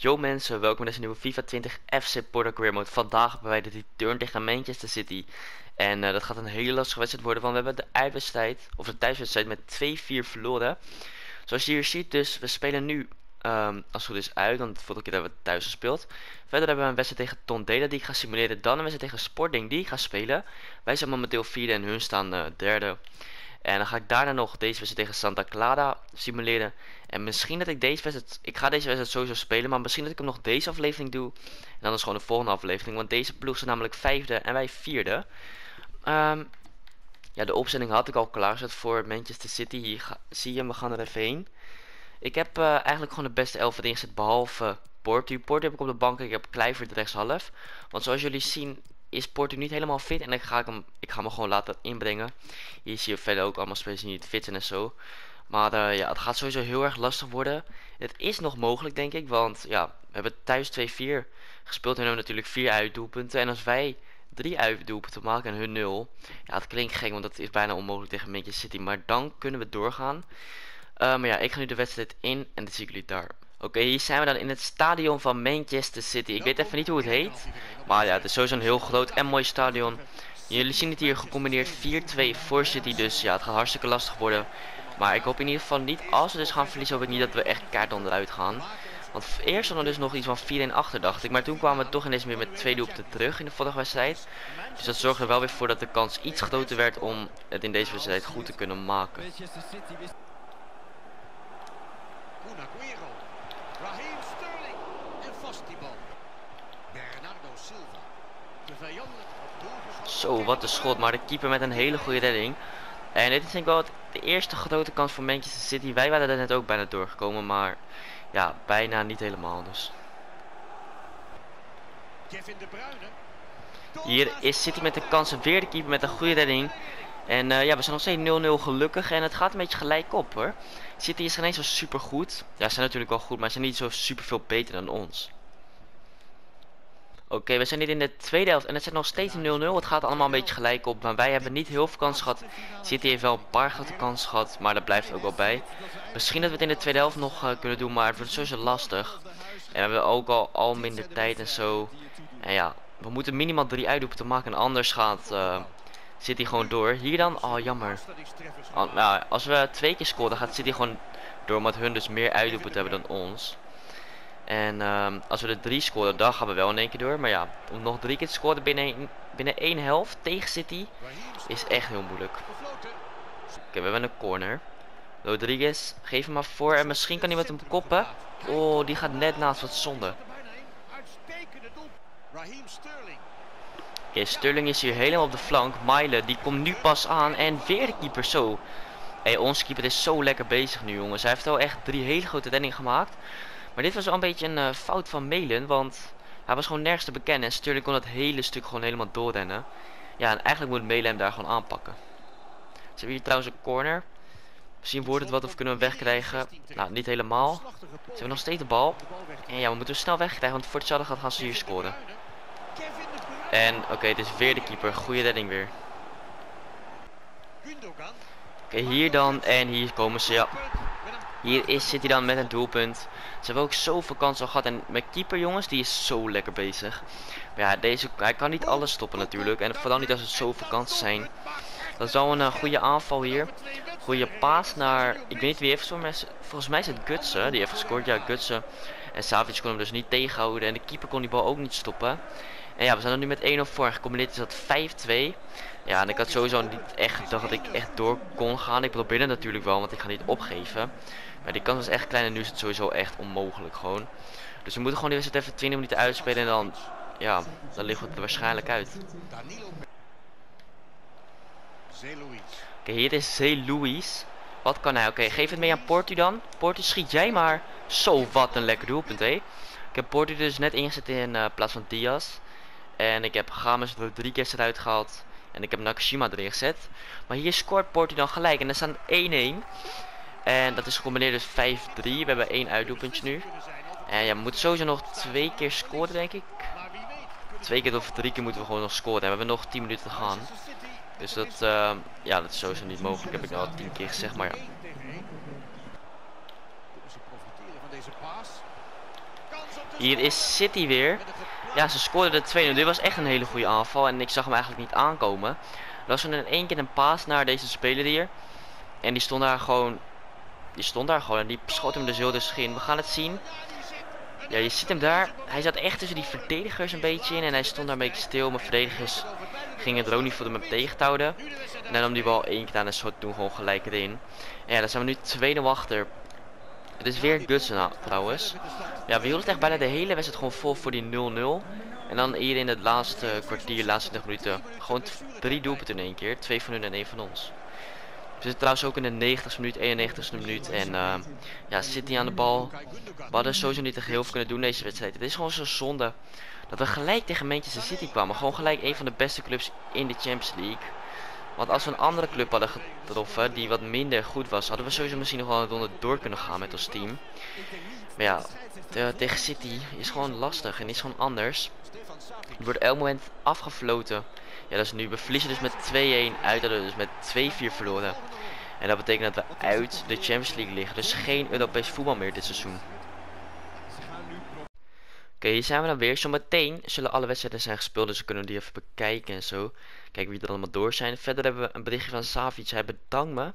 Yo mensen, welkom bij deze nieuwe FIFA 20 FC Porto Career Mode. Vandaag hebben wij de return tegen Manchester City. En uh, dat gaat een hele lastige wedstrijd worden, want we hebben de uitwedstrijd, of de thuiswedstrijd met 2-4 verloren. Zoals je hier ziet dus, we spelen nu, um, als het goed is, uit, want de vorige keer hebben we thuis gespeeld. Verder hebben we een wedstrijd tegen Tondela die ik ga simuleren, dan een wedstrijd tegen Sporting die ik ga spelen. Wij zijn momenteel vierde en hun staan uh, derde. En dan ga ik daarna nog deze wedstrijd tegen Santa Clara simuleren. En misschien dat ik deze wedstrijd... Ik ga deze wedstrijd sowieso spelen. Maar misschien dat ik hem nog deze aflevering doe. En dan is gewoon de volgende aflevering. Want deze ploeg is namelijk vijfde en wij vierde. Um, ja, de opstelling had ik al klaarzet voor Manchester City. Hier zie je, we gaan er even heen. Ik heb uh, eigenlijk gewoon de beste elf erin gezet. Behalve Porto. Porto heb ik op de bank. Ik heb Kluivert rechtshalf. Want zoals jullie zien is Porto niet helemaal fit. En dan ga ik hem, ik ga hem gewoon laten inbrengen. Hier zie je verder ook allemaal spelers die niet fit zijn en zo. Maar uh, ja, het gaat sowieso heel erg lastig worden. Het is nog mogelijk, denk ik. Want ja, we hebben thuis 2-4 gespeeld. En hebben natuurlijk 4 uitdoelpunten. En als wij 3 uitdoelpunten maken en hun 0. Ja, het klinkt gek, want dat is bijna onmogelijk tegen Manchester City. Maar dan kunnen we doorgaan. Uh, maar ja, ik ga nu de wedstrijd in. En dan zie ik jullie daar. Oké, hier zijn we dan in het stadion van Manchester City. Ik weet even niet hoe het heet. Maar ja, het is sowieso een heel groot en mooi stadion. Jullie zien het hier gecombineerd 4-2 voor City. Dus ja, het gaat hartstikke lastig worden. Maar ik hoop in ieder geval niet, als we dus gaan verliezen, hoop ik niet dat we echt kaart onderuit gaan. Want eerst hadden we dus nog iets van 4 en achter dacht ik. Maar toen kwamen we toch ineens weer met twee doelpunten terug in de vorige wedstrijd. Dus dat zorgde er wel weer voor dat de kans iets groter werd om het in deze wedstrijd goed te kunnen maken. Zo, wat een schot. Maar de keeper met een hele goede redding. En dit is denk ik wel de eerste grote kans voor Manchester City. Wij waren er net ook bijna doorgekomen, maar ja, bijna niet helemaal dus. Hier is City met de kansen weer de keeper met een goede redding. En uh, ja, we zijn nog steeds 0-0 gelukkig en het gaat een beetje gelijk op hoor. City is geen eens zo super goed. Ja, ze zijn natuurlijk wel goed, maar ze zijn niet zo super veel beter dan ons. Oké, we zijn hier in de tweede helft en het zit nog steeds 0-0. Het gaat allemaal een beetje gelijk op. Maar wij hebben niet heel veel kans gehad. City heeft wel een paar grote kansen gehad, maar dat blijft ook wel bij. Misschien dat we het in de tweede helft nog uh, kunnen doen, maar het wordt sowieso lastig. En we hebben ook al, al minder tijd en zo. En ja, we moeten minimaal drie uitdoepen te maken. En anders gaat uh, City gewoon door. Hier dan? Oh, jammer. Nou, als we twee keer scoren, dan gaat City gewoon door. Omdat hun dus meer uitdoepen hebben dan ons. En um, als we er drie scoren, dan gaan we wel in één keer door. Maar ja, om nog drie keer te scoren binnen, binnen één helft tegen City is echt heel moeilijk. Oké, we hebben een corner. Rodriguez, geef hem maar voor. En misschien kan met hem koppen. Oh, die gaat net naast wat zonde. Oké, Sterling is hier helemaal op de flank. Mile, die komt nu pas aan. En weer de keeper zo. Hé, hey, onze keeper is zo lekker bezig nu, jongens. Hij heeft al echt drie hele grote reddingen gemaakt. Maar dit was wel een beetje een uh, fout van Melen, want hij was gewoon nergens te bekennen. En Sterling kon dat hele stuk gewoon helemaal doorrennen. Ja, en eigenlijk moet Melen hem daar gewoon aanpakken. Ze hebben hier trouwens een corner. Misschien wordt het wat of kunnen we hem wegkrijgen. Nou, niet helemaal. Ze hebben nog steeds de bal. En ja, we moeten hem snel wegkrijgen, want voor hetzelfde gaat gaan ze hier scoren. En oké, het is weer de keeper. Goede redding weer. Oké, hier dan. En hier komen ze, ja. Hier is, zit hij dan met een doelpunt. Ze hebben ook zoveel kansen gehad. En mijn keeper jongens, die is zo lekker bezig. Maar ja, deze, hij kan niet alles stoppen natuurlijk. En vooral niet als er zoveel kansen zijn. Dat is al een uh, goede aanval hier. Goede paas naar, ik weet niet wie heeft gescoord. Volgens mij is het Gutsen. Die heeft gescoord, ja Gutsen. En Savic kon hem dus niet tegenhouden. En de keeper kon die bal ook niet stoppen. En ja, we zijn er nu met 1-0 voor. Gecombineerd is dat 5-2. Ja, en ik had sowieso niet echt gedacht dat ik echt door kon gaan. Ik probeerde natuurlijk wel, want ik ga niet opgeven. Maar die kans was echt klein en nu is het sowieso echt onmogelijk gewoon. Dus we moeten gewoon eerst even 20 minuten uitspelen en dan, ja, dan liggen we er waarschijnlijk uit. Oké, okay, hier is Zee Louis. Wat kan hij? Oké, okay, geef het mee aan Porty dan. Porty, schiet jij maar. Zo, wat een lekker doelpunt, hé. Ik heb Porty dus net ingezet in uh, plaats van Diaz. En ik heb Games Rodriguez eruit gehaald. En ik heb Nakashima erin gezet. Maar hier scoort Porty dan gelijk. En er staan 1-1. En dat is gecombineerd dus 5-3. We hebben één uitdoelpuntje nu. En ja, we moeten sowieso nog twee keer scoren, denk ik. Twee keer of drie keer moeten we gewoon nog scoren. En we hebben nog 10 minuten te gaan. Dus dat, uh, ja, dat is sowieso niet mogelijk. Heb ik nou al 10 keer gezegd, maar ja. Hier is City weer. Ja, ze scoorden de 2-0. Dit was echt een hele goede aanval. En ik zag hem eigenlijk niet aankomen. Er was in één keer een paas naar deze speler hier. En die stond daar gewoon... Die stond daar gewoon en die schoot hem de zo dus in. We gaan het zien. Ja, je ziet hem daar. Hij zat echt tussen die verdedigers een beetje in. En hij stond daar een beetje stil. Mijn verdedigers gingen er ook niet voor om hem tegen te houden. En dan nam die bal één keer aan en schoot toen gewoon gelijk erin. Ja, dan zijn we nu tweede wachter. Het is weer Gutsen trouwens. Ja, we hielden het echt bijna de hele wedstrijd gewoon vol voor die 0-0. En dan hier in het laatste kwartier, laatste 20 minuten, gewoon drie doelpunten in één keer. Twee van hun en één van ons. We zitten trouwens ook in de 90 minuut, 91 minuut. En uh, ja, City aan de bal. We hadden sowieso niet te heel veel kunnen doen deze wedstrijd. Het is gewoon zo zonde dat we gelijk tegen Manchester City kwamen. Gewoon gelijk een van de beste clubs in de Champions League. Want als we een andere club hadden getroffen die wat minder goed was, hadden we sowieso misschien nog wel een ronde door kunnen gaan met ons team. Maar ja, tegen City is gewoon lastig en is gewoon anders. Het wordt elk moment afgefloten. Ja, dat is nu. We verliezen dus met 2-1 uit. Dat we dus met 2-4 verloren. En dat betekent dat we uit de Champions League liggen. Dus geen Europees voetbal meer dit seizoen. Oké, hier zijn we dan weer. Zometeen zullen alle wedstrijden zijn gespeeld. Dus we kunnen die even bekijken en zo. Kijken wie er allemaal door zijn. Verder hebben we een berichtje van Savic. Hij bedankt me.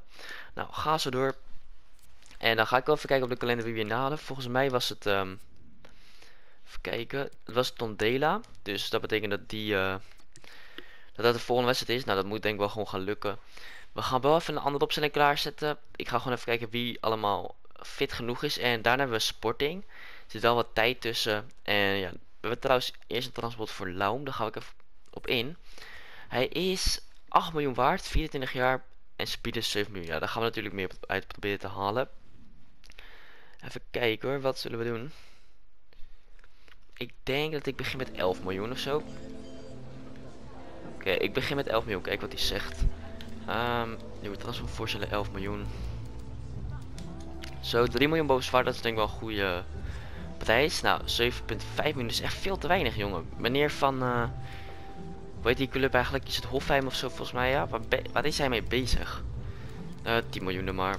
Nou, ga zo door. En dan ga ik wel even kijken op de kalender wie we inhalen. Volgens mij was het... Um, even kijken. Het was Tondela. Dus dat betekent dat die... Uh, dat dat de volgende wedstrijd is. Nou, dat moet denk ik wel gewoon gaan lukken. We gaan wel even een andere opstelling klaarzetten. Ik ga gewoon even kijken wie allemaal fit genoeg is. En daarna hebben we Sporting. Er zit wel wat tijd tussen. En ja, we hebben trouwens eerst een transport voor Laum. Daar ga ik even op in. Hij is 8 miljoen waard, 24 jaar. En speed is 7 miljoen. Ja, daar gaan we natuurlijk meer uit proberen te halen. Even kijken hoor, wat zullen we doen? Ik denk dat ik begin met 11 miljoen of zo. Oké, ik begin met 11 miljoen. Kijk wat hij zegt. Um, nieuwe transfer voorstellen 11 miljoen. Zo, 3 miljoen boven zwaar, dat is denk ik wel een goede prijs. Nou, 7,5 miljoen is echt veel te weinig, jongen. Meneer van... Uh, hoe heet die club eigenlijk? Is het Hofheim of zo volgens mij? Ja, waar, waar is hij mee bezig? Uh, 10 miljoen maar.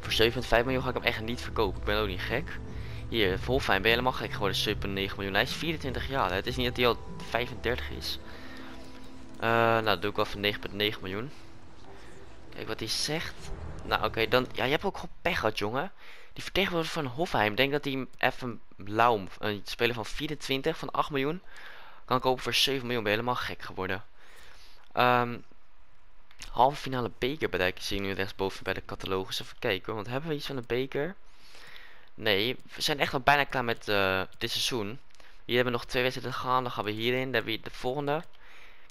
Voor 7,5 miljoen ga ik hem echt niet verkopen. Ik ben ook niet gek. Hier, Hofheim ben je helemaal gek geworden. 7,9 miljoen. Hij is 24 jaar. Het is niet dat hij al 35 is. Uh, nou, doe ik wel voor 9,9 miljoen. Kijk wat hij zegt. Nou, oké, dan... Ja, je hebt ook gewoon pech gehad, jongen. Die vertegenwoordiger van Hofheim. Denk dat hij even Laum, een speler van 24, van 8 miljoen, kan kopen voor 7 miljoen. Ben je helemaal gek geworden. Um, halve finale beker bereiken zie je nu rechtsboven bij de catalogus. Even kijken, want hebben we iets van een beker? Nee, we zijn echt al bijna klaar met uh, dit seizoen. Hier hebben we nog twee wedstrijden gaan. Dan gaan we hierin. Dan hebben we de volgende.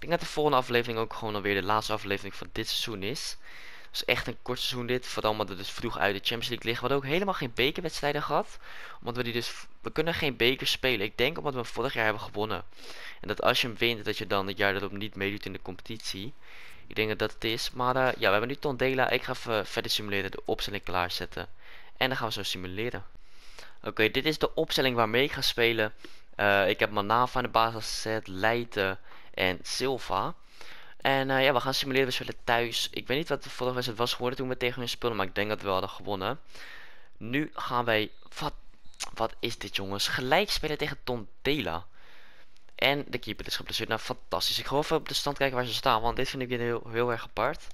Ik denk dat de volgende aflevering ook gewoon alweer de laatste aflevering van dit seizoen is. Het is echt een kort seizoen dit. Vooral omdat we dus vroeg uit de Champions League liggen. We hadden ook helemaal geen bekerwedstrijden gehad. Omdat we die dus... We kunnen geen beker spelen. Ik denk omdat we vorig jaar hebben gewonnen. En dat als je hem wint, dat je dan het jaar erop niet meedoet in de competitie. Ik denk dat dat het is. Maar uh, ja, we hebben nu Tondela. Ik ga even verder simuleren. De opstelling klaarzetten. En dan gaan we zo simuleren. Oké, dit is de opstelling waarmee ik ga spelen. Uh, ik heb Manava in de basis gezet, Leiden en Silva. En uh, ja, we gaan simuleren, we spelen thuis. Ik weet niet wat de vorige wedstrijd was geworden toen we tegen hun speelden, maar ik denk dat we hadden gewonnen. Nu gaan wij, wat, wat is dit jongens, gelijk spelen tegen Tondela. En de keeper is geblesseerd, nou fantastisch. Ik ga even op de stand kijken waar ze staan, want dit vind ik heel, heel erg apart.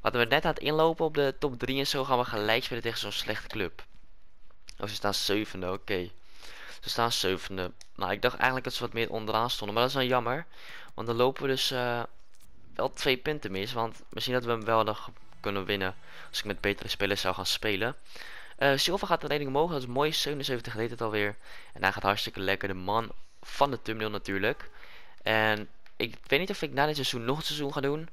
Wat we net aan het inlopen op de top 3 en zo, gaan we gelijk spelen tegen zo'n slechte club. Oh, ze staan zevende, oké. Ze staan zevende. Nou, ik dacht eigenlijk dat ze wat meer onderaan stonden. Maar dat is dan jammer. Want dan lopen we dus uh, wel twee punten mis. Want misschien dat we hem wel nog kunnen winnen. Als ik met betere spelers zou gaan spelen. Uh, Silva gaat de leiding omhoog. Dat is mooi. 77 deed het alweer. En hij gaat hartstikke lekker. De man van de thumbnail natuurlijk. En ik weet niet of ik na dit seizoen nog een seizoen ga doen.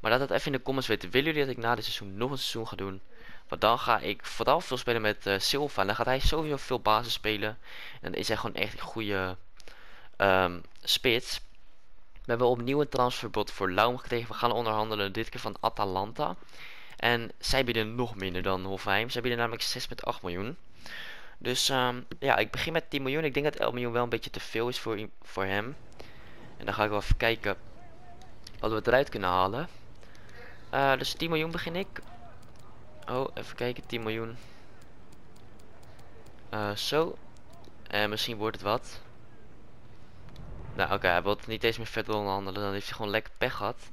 Maar laat dat even in de comments weten. Willen jullie dat ik na dit seizoen nog een seizoen ga doen? Maar dan ga ik vooral veel spelen met uh, Silva. En dan gaat hij sowieso veel basis spelen. En dan is hij gewoon echt een goede um, spits. We hebben opnieuw een transferbod voor Laum gekregen. We gaan onderhandelen dit keer van Atalanta. En zij bieden nog minder dan Hofheim. Zij bieden namelijk 6,8 miljoen. Dus um, ja, ik begin met 10 miljoen. Ik denk dat 11 miljoen wel een beetje te veel is voor, voor hem. En dan ga ik wel even kijken wat we eruit kunnen halen. Uh, dus 10 miljoen begin ik. Oh, even kijken, 10 miljoen. Uh, zo. En misschien wordt het wat. Nou oké, hij wil niet eens meer verder onderhandelen. Dan heeft hij gewoon lekker pech gehad.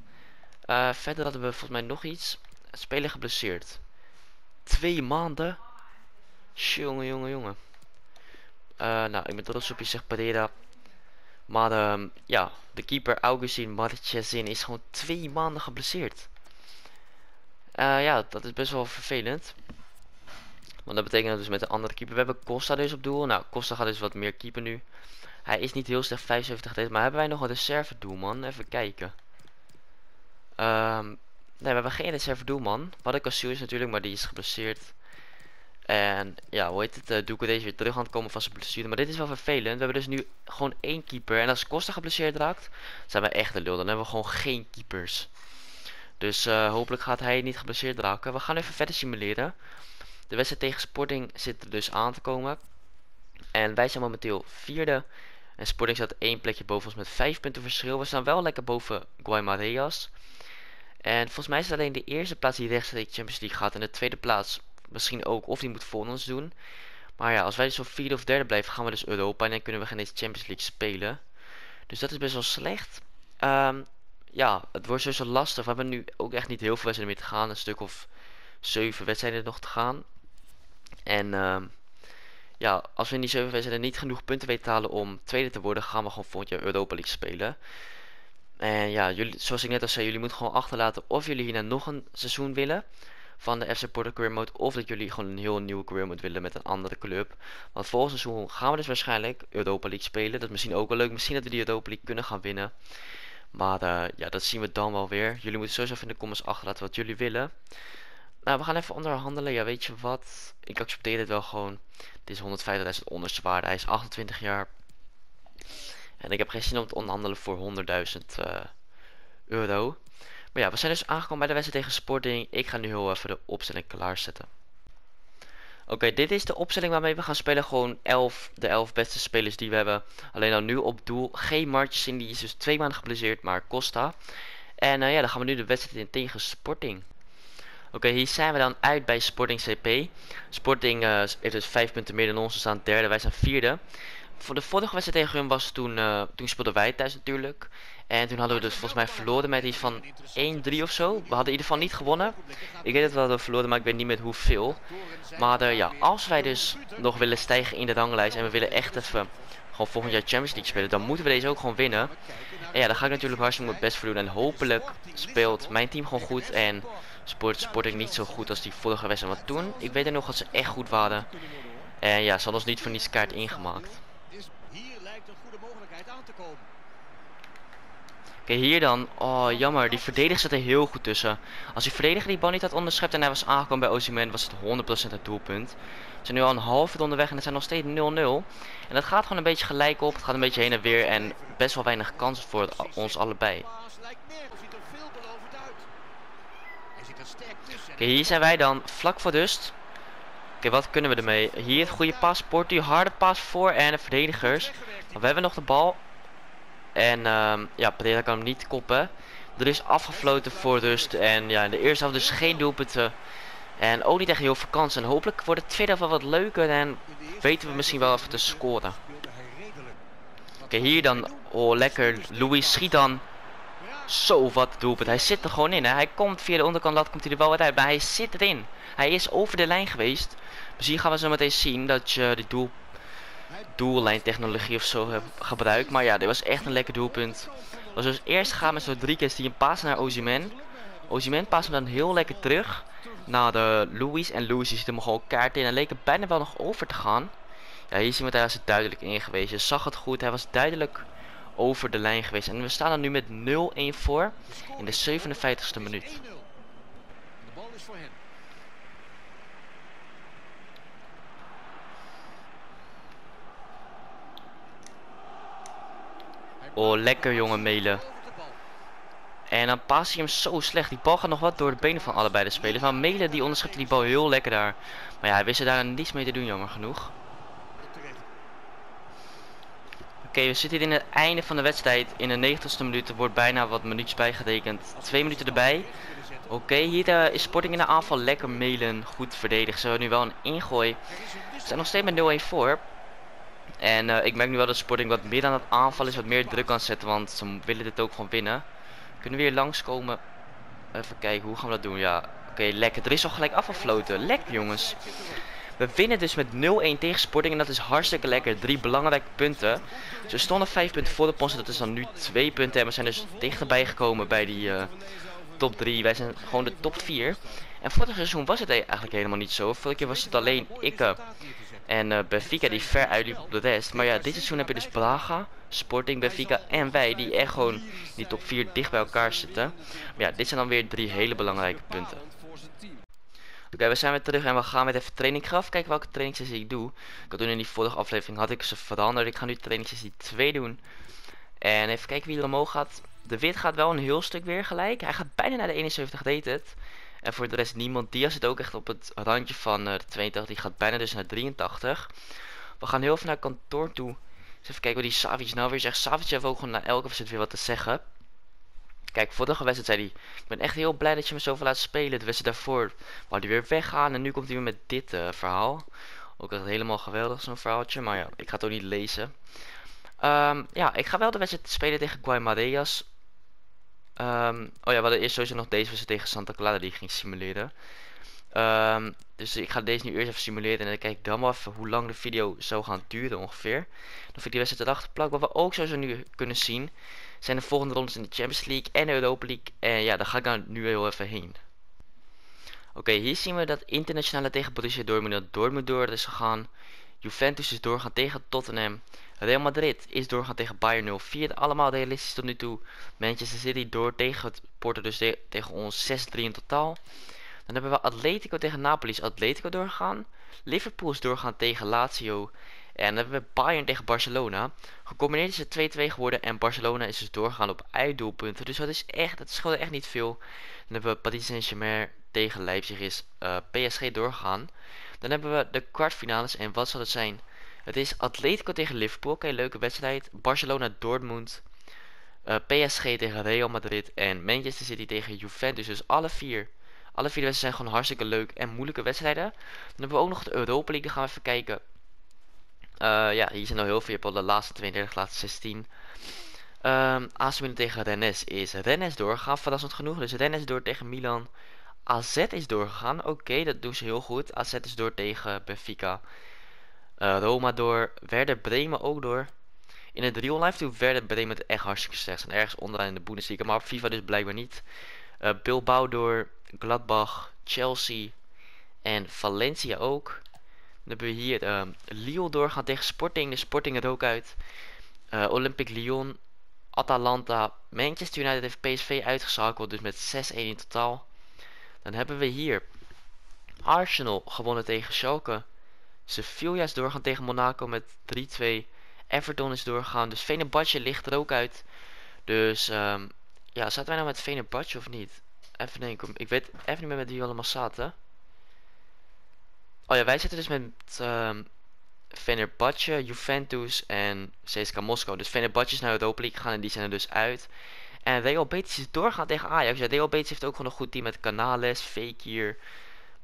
Uh, verder hadden we volgens mij nog iets. Speler geblesseerd. Twee maanden. Jongen, jongen, jongen. Uh, nou, ik ben trots op je, zegt. Maar um, ja, de keeper Augustin Marchezin is gewoon twee maanden geblesseerd. Uh, ja, dat is best wel vervelend. Want dat betekent dus met de andere keeper. We hebben Costa dus op doel. Nou, Costa gaat dus wat meer keeper nu. Hij is niet heel slecht 75 deze. Maar hebben wij nog een reserve doelman? Even kijken. Um, nee, we hebben geen reserve doelman. We hadden Cassius natuurlijk, maar die is geblesseerd. En ja, hoe heet het? Uh, Doeke deze weer terug aan het komen van zijn blessure. Maar dit is wel vervelend. We hebben dus nu gewoon één keeper. En als Costa geblesseerd raakt, zijn we echt de lul. Dan hebben we gewoon geen keepers. Dus uh, hopelijk gaat hij niet geblesseerd raken. We gaan even verder simuleren. De wedstrijd tegen Sporting zit er dus aan te komen. En wij zijn momenteel vierde. En Sporting staat één plekje boven ons met vijf punten verschil. We staan wel lekker boven Guaymareas. En volgens mij is het alleen de eerste plaats die rechtstreeks Champions League gaat. En de tweede plaats misschien ook. Of die moet voor ons doen. Maar ja, als wij dus op vierde of derde blijven, gaan we dus Europa. En dan kunnen we geen Champions League spelen. Dus dat is best wel slecht. Um, ja, het wordt sowieso lastig. We hebben nu ook echt niet heel veel wedstrijden meer te gaan. Een stuk of zeven wedstrijden nog te gaan. En um, ja, als we in die zeven wedstrijden niet genoeg punten weten te halen om tweede te worden, gaan we gewoon volgend jaar Europa League spelen. En ja, jullie, zoals ik net al zei, jullie moeten gewoon achterlaten of jullie hierna nog een seizoen willen van de FC Porto Career Mode. Of dat jullie gewoon een heel nieuwe career mode willen met een andere club. Want volgend seizoen gaan we dus waarschijnlijk Europa League spelen. Dat is misschien ook wel leuk. Misschien dat we die Europa League kunnen gaan winnen. Maar uh, ja, dat zien we dan wel weer. Jullie moeten sowieso even in de comments achterlaten wat jullie willen. Nou, we gaan even onderhandelen. Ja, weet je wat? Ik accepteer dit wel gewoon. Dit is 150.000 onderste waarde. Hij is 28 jaar. En ik heb geen zin om te onderhandelen voor 100.000 uh, euro. Maar ja, we zijn dus aangekomen bij de wedstrijd tegen Sporting. Ik ga nu heel even de opstelling klaarzetten. Oké, dit is de opstelling waarmee we gaan spelen. Gewoon 11, de 11 beste spelers die we hebben. Alleen dan nu op doel. Geen Martjes in, die is dus twee maanden geblesseerd, maar Costa. En uh, ja, dan gaan we nu de wedstrijd in tegen Sporting. Oké, hier zijn we dan uit bij Sporting CP. Sporting uh, heeft dus 5 punten meer dan ons, we staan derde, wij zijn vierde. Voor de vorige wedstrijd tegen hun was toen, uh, toen speelden wij thuis natuurlijk. En toen hadden we dus volgens mij verloren met iets van 1-3 of zo. We hadden in ieder geval niet gewonnen. Ik weet dat we hadden verloren, maar ik weet niet met hoeveel. Maar uh, ja, als wij dus nog willen stijgen in de ranglijst en we willen echt even gewoon volgend jaar Champions League spelen, dan moeten we deze ook gewoon winnen. En ja, daar ga ik natuurlijk hartstikke mijn best voor doen. En hopelijk speelt mijn team gewoon goed en sport, sport ik niet zo goed als die vorige wedstrijd. Want toen, ik weet er nog dat ze echt goed waren. En ja, ze hadden ons niet voor niets kaart ingemaakt. Oké, hier dan. Oh, jammer. Die verdediger zit er heel goed tussen. Als die verdediger die bal niet had onderschept en hij was aangekomen bij Ozyman, was het 100% het doelpunt. We zijn nu al een halve onderweg en het zijn nog steeds 0-0. En dat gaat gewoon een beetje gelijk op. Het gaat een beetje heen en weer en best wel weinig kansen voor ons allebei. Oké, hier zijn wij dan vlak voor rust. Oké, wat kunnen we ermee? Hier, goede pas, Portu, harde pas voor en de verdedigers. We hebben nog de bal. En um, ja, Pereira kan hem niet koppen. Er is afgefloten voor rust. En ja, in de eerste helft dus geen doelpunten. En ook niet echt heel veel kansen. En hopelijk wordt het tweede wel wat leuker. En weten we misschien wel even te scoren. Oké, hier dan. Oh, lekker. Louis schiet dan. Zo, wat doelpunt. Hij zit er gewoon in. Hè. Hij komt via de onderkant lat, komt hij er wel wat uit. Maar hij zit erin. Hij is over de lijn geweest. Misschien gaan we zo meteen zien dat je die doel doellijntechnologie of zo gebruikt. Maar ja, dit was echt een lekker doelpunt. Was dus eerst gaan met Rodriguez die een paas naar Ozyman. Ozyman paast hem dan heel lekker terug naar de Louis. En Louis zit hem gewoon kaart in en leek er bijna wel nog over te gaan. Ja, hier zien we dat hij duidelijk in geweest. Je zag het goed, hij was duidelijk over de lijn geweest. En we staan er nu met 0-1 voor in de 57ste minuut. Oh, lekker jongen Melen. En dan paas hij hem zo slecht. Die bal gaat nog wat door de benen van allebei de spelers. Maar Melen die die bal heel lekker daar. Maar ja, hij wist er daar niets mee te doen, jammer genoeg. Oké, we zitten in het einde van de wedstrijd. In de 90ste minuut er wordt bijna wat minuutjes bijgetekend. Twee minuten erbij. Oké, hier is Sporting in de aanval lekker melen. Goed verdedigd. Ze hebben nu wel een ingooi. Ze zijn nog steeds met 0-1 voor. En uh, ik merk nu wel dat Sporting wat meer aan het aanval is, wat meer druk kan zetten, want ze willen dit ook gewoon winnen. Kunnen we weer langskomen. Even kijken, hoe gaan we dat doen? Ja, oké, lekker. Er is al gelijk afgefloten. Lekker jongens. We winnen dus met 0-1 tegen Sporting en dat is hartstikke lekker. Drie belangrijke punten. Ze stonden 5 punten voor de Ponsen, dat is dan nu 2 punten. En we zijn dus dichterbij gekomen bij die uh, top 3. Wij zijn gewoon de top 4. En vorig seizoen was het eigenlijk helemaal niet zo. Vorige keer was het alleen ik uh, en uh, Benfica die ver uitliep op de rest. Maar ja, dit seizoen heb je dus Braga, Sporting, Benfica en wij die echt gewoon die top 4 dicht bij elkaar zitten. Maar ja, dit zijn dan weer drie hele belangrijke punten. Oké, we zijn weer terug en we gaan met even training graf. Kijken welke trainingssessie ik doe. Ik had toen in die vorige aflevering had ik ze veranderd. Ik ga nu trainingssessie 2 doen. En even kijken wie er omhoog gaat. De wit gaat wel een heel stuk weer gelijk. Hij gaat bijna naar de 71 rated. En voor de rest niemand. Dia zit ook echt op het randje van uh, de 82. Die gaat bijna dus naar 83. We gaan heel even naar kantoor toe. Dus even kijken wat die Savic nou weer zegt. Savic heeft ook gewoon na elke wedstrijd weer wat te zeggen. Kijk, vorige wedstrijd zei hij... Ik ben echt heel blij dat je me zoveel laat spelen. De wedstrijd daarvoor wou hij weer weggaan. En nu komt hij weer met dit uh, verhaal. Ook echt helemaal geweldig zo'n verhaaltje. Maar ja, ik ga het ook niet lezen. Um, ja, ik ga wel de wedstrijd spelen tegen Guaymareas. Um, oh ja, we hadden eerst sowieso nog deze wedstrijd tegen Santa Clara die ik ging simuleren. Um, dus ik ga deze nu eerst even simuleren en dan kijk ik dan wel even hoe lang de video zou gaan duren ongeveer. Dan vind ik die wedstrijd erachter plak. Wat we ook sowieso nu kunnen zien zijn de volgende rondes in de Champions League en de Europa League. En ja, daar ga ik dan nu heel even heen. Oké, hier zien we dat internationale tegen Borussia Dortmund dat door is gegaan. Juventus is doorgaan tegen Tottenham. Real Madrid is doorgaan tegen Bayern 04. Allemaal realistisch tot nu toe. Manchester City door tegen Porto, dus tegen ons 6-3 in totaal. Dan hebben we Atletico tegen Napoli, is Atletico doorgaan. Liverpool is doorgaan tegen Lazio. En dan hebben we Bayern tegen Barcelona. Gecombineerd is het 2-2 geworden. En Barcelona is dus doorgaan op uitdoelpunten. Dus dat is echt, het scheelde echt niet veel. Dan hebben we Paris Saint-Germain tegen Leipzig is uh, PSG doorgaan. Dan hebben we de kwartfinales. En wat zal het zijn? Het is Atletico tegen Liverpool. Oké, leuke wedstrijd. Barcelona Dortmund. Uh, PSG tegen Real Madrid. En Manchester City tegen Juventus. Dus alle vier. Alle vier wedstrijden zijn gewoon hartstikke leuk en moeilijke wedstrijden. Dan hebben we ook nog de Europa League. Dan gaan we even kijken. Uh, ja, hier zijn al heel veel. Je de laatste 32, laatste 16. Um, AC tegen Rennes is Rennes doorgegaan. Verrassend genoeg. Dus Rennes door tegen Milan. AZ is doorgegaan. Oké, dat doen ze heel goed. AZ is door tegen Benfica. Uh, Roma door. Werder Bremen ook door. In het real life doet Werder Bremen het echt hartstikke slecht. En ergens onderaan in de Bundesliga. Maar op FIFA dus blijkbaar niet. Uh, Bilbao door. Gladbach. Chelsea. En Valencia ook. Dan hebben we hier uh, Lille doorgaan tegen Sporting. De Sporting er ook uit. Uh, Olympic Lyon. Atalanta. Manchester United heeft PSV uitgeschakeld. Dus met 6-1 in totaal. Dan hebben we hier Arsenal gewonnen tegen Schalke. Sevilla is doorgaan tegen Monaco met 3-2. Everton is doorgaan. Dus Venebatje ligt er ook uit. Dus um, ja, zaten wij nou met Venebatje of niet? Even denken. Ik weet even niet meer met wie allemaal zaten. Oh ja, wij zitten dus met um, Juventus en CSKA Moskou. Dus Fenerbahce is naar Europa League gegaan en die zijn er dus uit. En Real Betis is doorgaan tegen Ajax. Ja, Real Betis heeft ook gewoon een goed team met Canales, Fekir,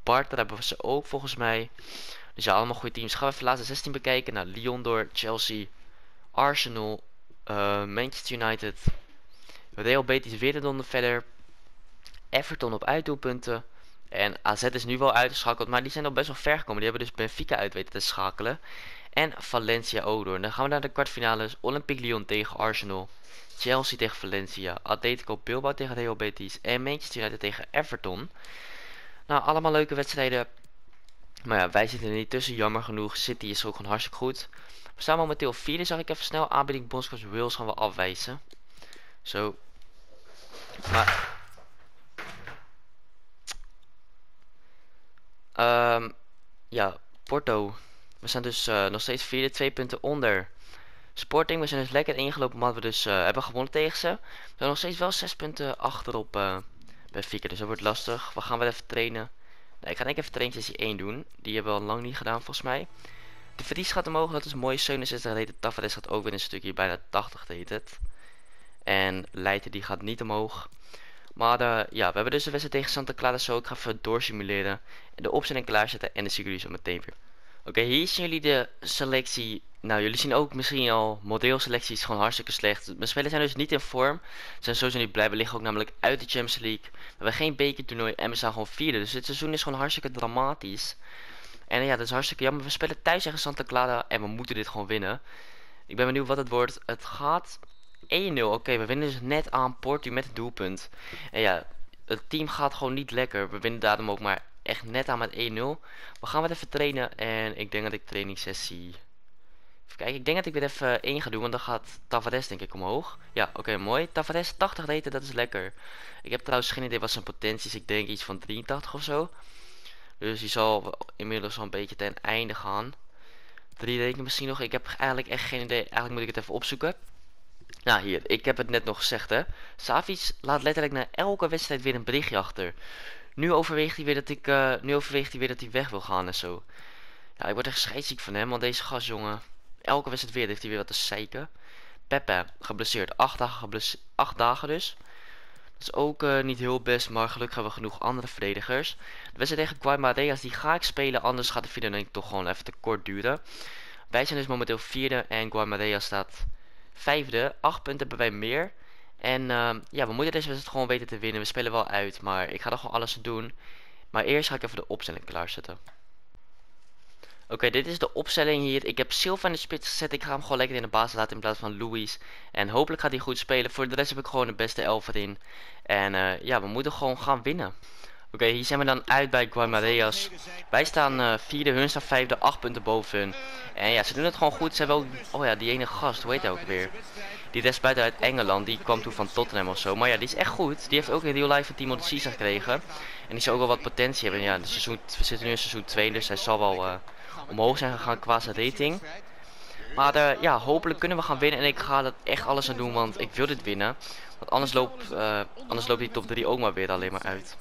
Bart. Daar hebben we ze ook volgens mij. Dus ja, allemaal goede teams. Gaan we even de laatste 16 bekijken. Nou, Lyon door, Chelsea, Arsenal, uh, Manchester United. Real Betis weer de donder verder. Everton op uitdoelpunten. En AZ is nu wel uitgeschakeld, maar die zijn al best wel ver gekomen. Die hebben dus Benfica uit weten te schakelen. En Valencia ook door. Dan gaan we naar de kwartfinales. Olympique Lyon tegen Arsenal. Chelsea tegen Valencia. Atletico Bilbao tegen Real Betis. En Manchester United tegen Everton. Nou, allemaal leuke wedstrijden. Maar ja, wij zitten er niet tussen. Jammer genoeg. City is ook gewoon hartstikke goed. We staan momenteel vierde. Zag ik even snel. Aanbieding Bondscoach Wales gaan we afwijzen. Zo. Maar... Um, ja, Porto. We zijn dus uh, nog steeds vierde, twee punten onder. Sporting, we zijn dus lekker ingelopen omdat we dus uh, hebben gewonnen tegen ze. We zijn nog steeds wel zes punten achter op uh, Benfica, dus dat wordt lastig. We gaan wel even trainen. Nee, ik ga denk even train sessie 1 doen. Die hebben we al lang niet gedaan volgens mij. De Vries gaat omhoog, dat is mooi. 67 heet het. Tavares gaat ook weer een stukje, bijna 80 heet het. En Leiden die gaat niet omhoog. Maar ja, we hebben dus de wedstrijd tegen Santa Clara zo. Ik ga even doorsimuleren. En de opstelling klaarzetten. En ik jullie zo meteen weer. Oké, hier zien jullie de selectie. Nou, jullie zien ook misschien al, modelselectie is gewoon hartstikke slecht. Mijn spelers zijn dus niet in vorm. Ze zijn sowieso niet blij. We liggen ook namelijk uit de Champions League. We hebben geen bekertoernooi en we staan gewoon vierde. Dus dit seizoen is gewoon hartstikke dramatisch. En ja, dat is hartstikke jammer. We spelen thuis tegen Santa Clara en we moeten dit gewoon winnen. Ik ben benieuwd wat het wordt. Het gaat 1-0. Oké, we winnen dus net aan Porto met het doelpunt. En ja, het team gaat gewoon niet lekker. We winnen daarom ook maar echt net aan met 1-0. We gaan weer even trainen en ik denk dat ik trainingssessie... Even kijken, ik denk dat ik weer even 1 ga doen, want dan gaat Tavares denk ik omhoog. Ja, oké, mooi. Tavares 80 reten, dat is lekker. Ik heb trouwens geen idee wat zijn potentie is. Ik denk iets van 83 of zo. Dus die zal inmiddels al een beetje ten einde gaan. 3 reken misschien nog. Ik heb eigenlijk echt geen idee. Eigenlijk moet ik het even opzoeken. Nou, hier. Ik heb het net nog gezegd, hè. Savic laat letterlijk na elke wedstrijd weer een berichtje achter. Nu overweegt hij weer dat ik, uh, nu overweegt hij weer dat hij weg wil gaan en zo. Ja, ik word echt scheidsziek van hem, want deze gast, jongen. Elke wedstrijd weer heeft hij weer wat te zeiken. Pepe, geblesseerd. Acht dagen, geblesseerd, acht dagen dus. Dat is ook uh, niet heel best, maar gelukkig hebben we genoeg andere verdedigers. De wedstrijd tegen Guaymareas, die ga ik spelen, anders gaat de video denk ik toch gewoon even te kort duren. Wij zijn dus momenteel vierde en Guaymareas staat vijfde. Acht punten hebben wij meer. En uh, ja, we moeten deze wedstrijd gewoon weten te winnen. We spelen wel uit, maar ik ga er gewoon alles doen. Maar eerst ga ik even de opstelling klaarzetten. Oké, dit is de opstelling hier. Ik heb Silva in de spits gezet. Ik ga hem gewoon lekker in de basis laten in plaats van Louis. En hopelijk gaat hij goed spelen. Voor de rest heb ik gewoon de beste elf erin. En uh, ja, we moeten gewoon gaan winnen. Oké, hier zijn we dan uit bij Guaymareas. Wij staan uh, vierde, hun staan vijfde, acht punten boven hun. En ja, ze doen het gewoon goed. Ze hebben ook, oh ja, die ene gast, hoe heet hij ook weer? Die rechtsbuiten uit Engeland, die kwam toen van Tottenham of zo. Maar ja, die is echt goed. Die heeft ook in real life een team op de Caesar gekregen. En die zou ook wel wat potentie hebben. Ja, seizoen, we zitten nu in seizoen 2, dus hij zal wel uh, omhoog zijn gegaan qua zijn rating. Maar uh, ja, hopelijk kunnen we gaan winnen. En ik ga er echt alles aan doen, want ik wil dit winnen. Want anders loopt, uh, anders loopt die top 3 ook maar weer alleen maar uit.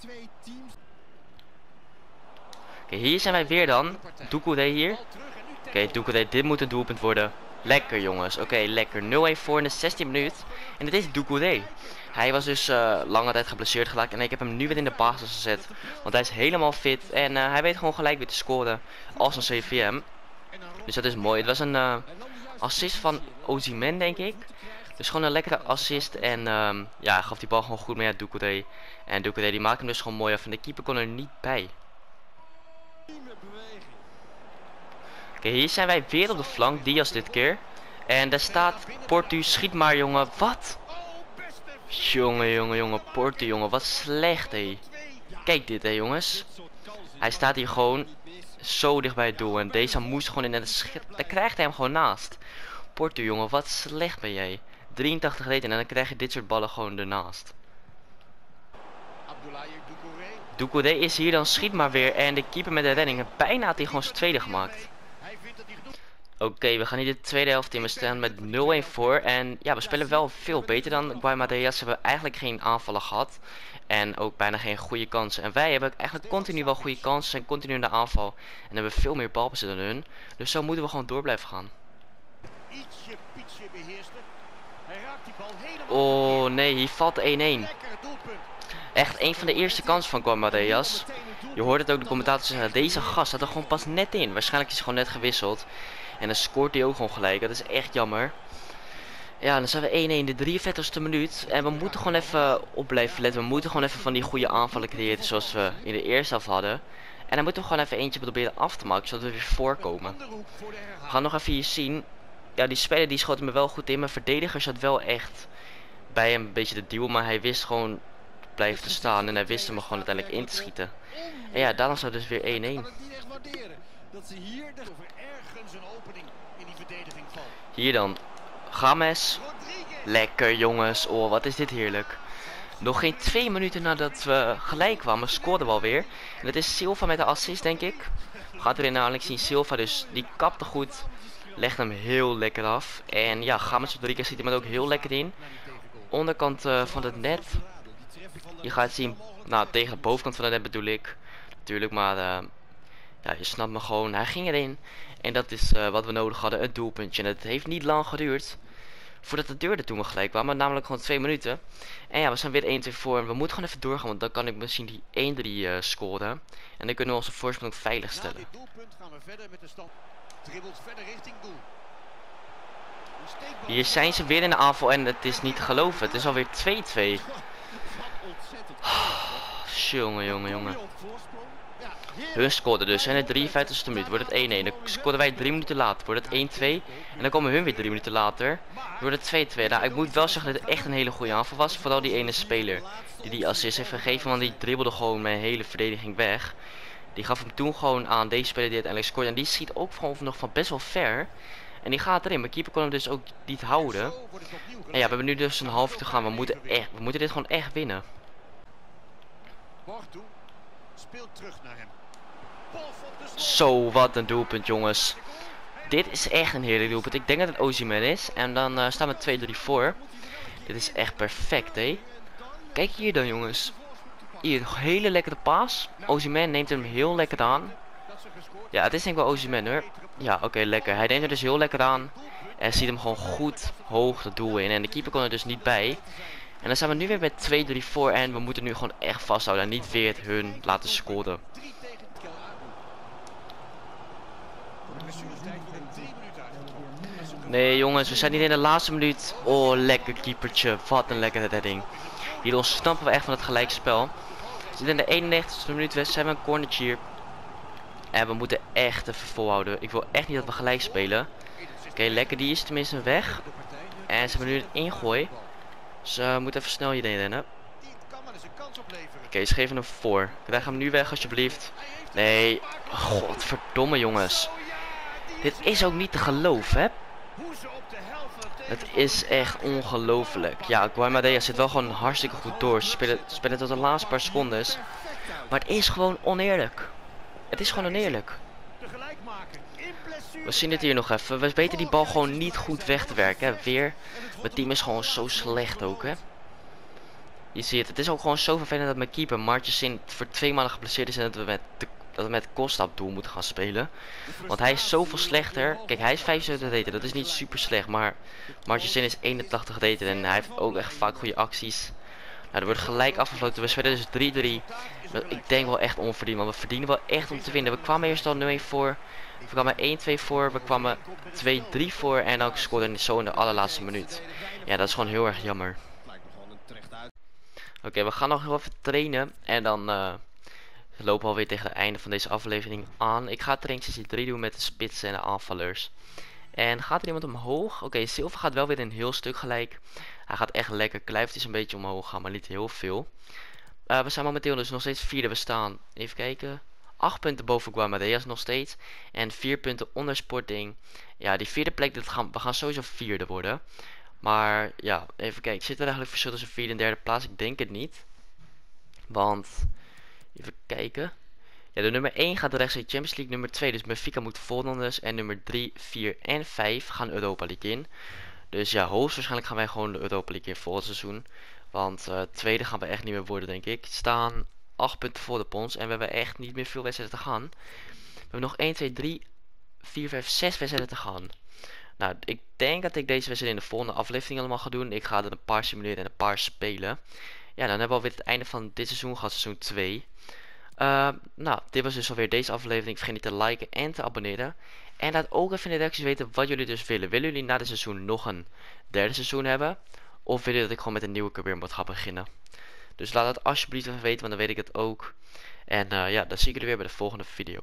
Oké, hier zijn wij weer dan. Doucouré hier. Oké, okay, Doucouré, dit moet een doelpunt worden. Lekker jongens, oké lekker. 0-1 voor in de 16 minuut. En dit is Doucouré. Hij was dus uh, lange tijd geblesseerd geraakt en ik heb hem nu weer in de basis gezet. Want hij is helemaal fit en uh, hij weet gewoon gelijk weer te scoren als een CVM. Dus dat is mooi. Het was een uh, assist van Ozyman denk ik. Dus gewoon een lekkere assist en um, ja, gaf die bal gewoon goed mee aan Doucouré. En Doucouré die maakte hem dus gewoon mooi af en de keeper kon er niet bij. Oké, hier zijn wij weer op de flank, Diaz dit keer. En daar staat Portu, schiet maar jongen, wat? Jongen, jongen, jongen, Portu jongen, wat slecht hé. Kijk dit hé jongens. Hij staat hier gewoon zo dicht bij het doel en deze moest gewoon in schip. Daar krijgt hij hem gewoon naast. Portu jongen, wat slecht ben jij. 83 reden en dan krijg je dit soort ballen gewoon ernaast. Doucouré is hier dan schiet maar weer en de keeper met de redding. Bijna had hij gewoon zijn tweede gemaakt. Oké, okay, we gaan hier de tweede helft in. We staan met 0-1 voor. En ja, we spelen wel veel beter dan Guaymadeas. We hebben eigenlijk geen aanvallen gehad. En ook bijna geen goede kansen. En wij hebben eigenlijk continu wel goede kansen. En continu in de aanval. En hebben veel meer balbezit dan hun. Dus zo moeten we gewoon door blijven gaan. Oh nee, hier valt 1-1. Echt een van de eerste kansen van Guaymadeas. Je hoort het ook de commentators zeggen. Deze gast had er gewoon pas net in. Waarschijnlijk is hij gewoon net gewisseld. En dan scoort hij ook gewoon gelijk. Dat is echt jammer. Ja, dan zijn we 1-1 in de 43ste minuut. En we moeten gewoon even op blijven letten. We moeten gewoon even van die goede aanvallen creëren zoals we in de eerste helft hadden. En dan moeten we gewoon even eentje proberen af te maken, zodat we weer voorkomen. We gaan nog even hier zien. Ja, die speler die schoot me wel goed in. Mijn verdediger zat wel echt bij hem een beetje de duel. Maar hij wist gewoon blijven te staan. En hij wist hem gewoon uiteindelijk in te schieten. En ja, daarna staat dus weer 1-1 dat ze hier Hier dan. Games. Lekker jongens. Oh, wat is dit heerlijk. Nog geen twee minuten nadat we gelijk kwamen, scoorden we alweer. En dat is Silva met de assist, denk ik. Gaat er in de zien. Silva, dus die kapte goed. Legt hem heel lekker af. En ja, Games Rodriguez ziet hem ook heel lekker in. Onderkant uh, van het net. Je gaat zien, nou tegen de bovenkant van het net bedoel ik. Natuurlijk, maar uh, ja, je snapt me gewoon. Hij ging erin. En dat is uh, wat we nodig hadden. Het doelpuntje. En het heeft niet lang geduurd. Voordat de deur er toen we gelijk kwamen, namelijk gewoon twee minuten. En ja, we zijn weer 1-2 voor. En we moeten gewoon even doorgaan, want dan kan ik misschien die 1-3 uh, scoren. En dan kunnen we onze voorsprong veilig stellen. Na dit doelpunt gaan we verder met de stand. Dribbelt verder richting doel. Hier zijn ze weer in de aanval en het is niet te geloven. Het is alweer 2-2. jongen, jongen, jongen. Hun scoorden dus en de 53ste minuut wordt het 1-1. Dan scoorden wij 3 minuten later, wordt het 1-2. En dan komen hun weer 3 minuten later, wordt het 2-2. Nou, ik moet wel zeggen dat het echt een hele goede aanval was. Vooral die ene speler die die assist heeft gegeven, want die dribbelde gewoon mijn hele verdediging weg. Die gaf hem toen gewoon aan deze speler die uiteindelijk scoorde. En die schiet ook gewoon nog van best wel ver. En die gaat erin. Mijn keeper kon hem dus ook niet houden. En ja, we hebben nu dus een half te gaan. We moeten, echt, we moeten dit gewoon echt winnen. speelt terug naar hem. Zo, wat een doelpunt jongens. Dit is echt een heerlijk doelpunt. Ik denk dat het Ozyman is. En dan uh, staan we 2-3 voor. Dit is echt perfect, hé. Kijk hier dan, jongens. Hier, hele lekkere paas. Ozyman neemt hem heel lekker aan. Ja, het is denk ik wel Ozyman, hoor. Ja, oké, lekker. Hij neemt er dus heel lekker aan. En ziet hem gewoon goed hoog het doel in. En de keeper kon er dus niet bij. En dan zijn we nu weer met 2-3 voor. En we moeten nu gewoon echt vasthouden. En niet weer hun laten scoren. Nee jongens, we zijn hier in de laatste minuut. Oh, lekker keepertje. Wat een lekkere redding. Hier ontsnappen we echt van het gelijkspel. We zitten in de 91ste minuut. We zijn een cornertje hier. En we moeten echt even volhouden. Ik wil echt niet dat we gelijk spelen. Oké, lekker. Die is tenminste weg. En ze hebben nu een ingooi. Uh, moeten even snel hierheen rennen. Oké, ze geven hem voor. Krijg hem nu weg alsjeblieft. Nee. Godverdomme jongens. Dit is ook niet te geloven, hè? Het is echt ongelooflijk. Ja, Guamadea zit wel gewoon hartstikke goed door. Ze spelen, spelen tot de laatste paar seconden. Maar het is gewoon oneerlijk. Het is gewoon oneerlijk. We zien het hier nog even. We weten die bal gewoon niet goed weg te werken. Hè. Weer. Mijn team is gewoon zo slecht ook. Hè. Je ziet het. Het is ook gewoon zo vervelend dat mijn keeper Martjes voor twee maanden geblesseerd is. En dat we met de dat we met Costa op doel moeten gaan spelen. Want hij is zoveel slechter. Kijk, hij is 75 rated. Dat is niet super slecht. Maar Martin is 81 rated. En hij heeft ook echt vaak goede acties. Nou, er wordt gelijk afgesloten. We spelen dus 3-3. Ik denk wel echt onverdiend. Want we verdienen wel echt om te winnen. We kwamen eerst al 0-1 voor. We kwamen 1-2 voor. We kwamen 2-3 voor. En ook scoorden zo in de allerlaatste minuut. Ja, dat is gewoon heel erg jammer. Oké, we gaan nog heel even trainen. En dan... Uh, we lopen alweer tegen het einde van deze aflevering aan. Ik ga training sessie 3 doen met de spitsen en de aanvallers. En gaat er iemand omhoog? Oké, okay, Silva gaat wel weer een heel stuk gelijk. Hij gaat echt lekker. Kluift is een beetje omhoog gaan, maar niet heel veel. Uh, we zijn momenteel dus nog steeds vierde. We staan, even kijken, 8 punten boven Guamadeas nog steeds. En 4 punten onder Sporting. Ja, die vierde plek, dat gaan, we gaan sowieso vierde worden. Maar ja, even kijken. Zit er eigenlijk verschil tussen vierde en derde plaats? Ik denk het niet. Want Even kijken. Ja, de nummer 1 gaat rechtstreeks Champions League. Nummer 2, dus Benfica moet dus. En nummer 3, 4 en 5 gaan Europa League in. Dus ja, hoogstwaarschijnlijk gaan wij gewoon de Europa League in volgend seizoen. Want uh, tweede gaan we echt niet meer worden, denk ik. staan 8 punten voor de Pons. En we hebben echt niet meer veel wedstrijden te gaan. We hebben nog 1, 2, 3, 4, 5, 6 wedstrijden te gaan. Nou, ik denk dat ik deze wedstrijd in de volgende aflevering allemaal ga doen. Ik ga er een paar simuleren en een paar spelen. Ja, dan hebben we alweer het einde van dit seizoen gehad, seizoen 2. Uh, nou, dit was dus alweer deze aflevering. Vergeet niet te liken en te abonneren. En laat ook even in de reacties weten wat jullie dus willen. Willen jullie na dit seizoen nog een derde seizoen hebben? Of willen jullie dat ik gewoon met een nieuwe career gaan beginnen? Dus laat het alsjeblieft even weten, want dan weet ik het ook. En uh, ja, dan zie ik jullie weer bij de volgende video.